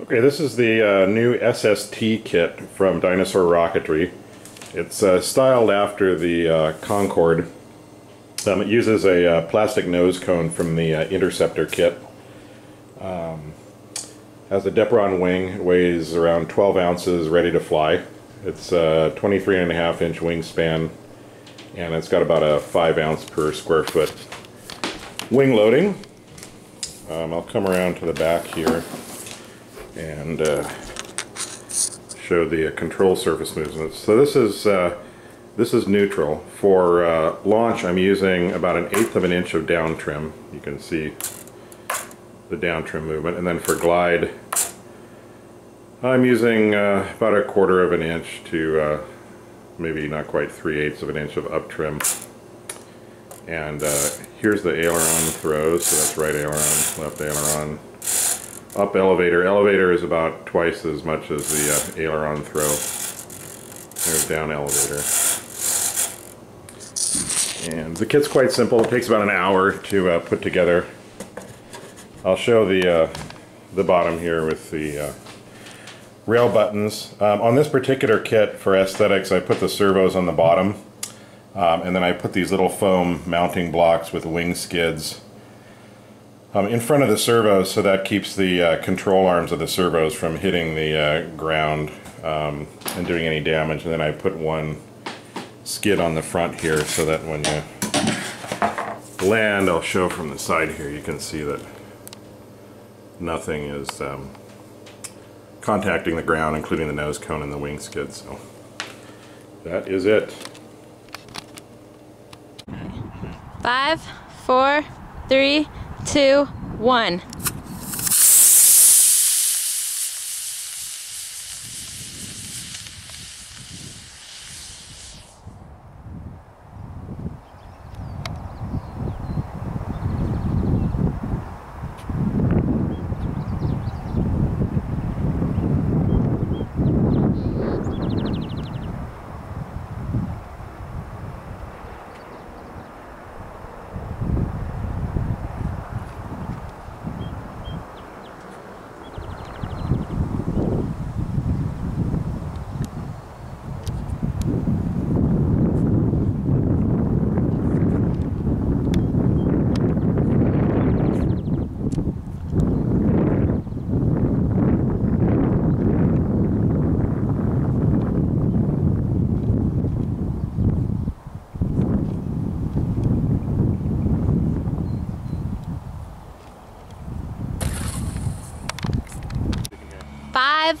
Okay, this is the uh, new SST kit from Dynasoar Rocketry. It's uh, styled after the uh, Concorde. Um, it uses a uh, plastic nose cone from the uh, Interceptor kit. Um, has a Depron wing, weighs around 12 ounces, ready to fly. It's a 23 and a half inch wingspan, and it's got about a 5 ounce per square foot wing loading. Um, I'll come around to the back here and uh, show the uh, control surface movements. So this is uh, this is neutral. For uh, launch I'm using about an eighth of an inch of down trim. You can see the down trim movement. And then for glide I'm using uh, about a quarter of an inch to uh, maybe not quite three eighths of an inch of up trim. And here's the aileron throws, so that's right aileron, left aileron, up elevator. Elevator is about twice as much as the uh, aileron throw. There's down elevator. And the kit's quite simple. It takes about an hour to uh, put together. I'll show the uh, the bottom here with the uh, rail buttons. Um, on this particular kit for aesthetics, I put the servos on the bottom. Um, and then I put these little foam mounting blocks with wing skids um, in front of the servos so that keeps the uh, control arms of the servos from hitting the uh, ground um, and doing any damage. And then I put one skid on the front here so that when you land, I'll show from the side here, you can see that nothing is um, contacting the ground, including the nose cone and the wing skid. So that is it. Five, four, three, two, one. Five,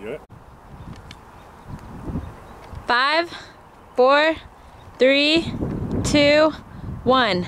You it? Five, four, three, two, one.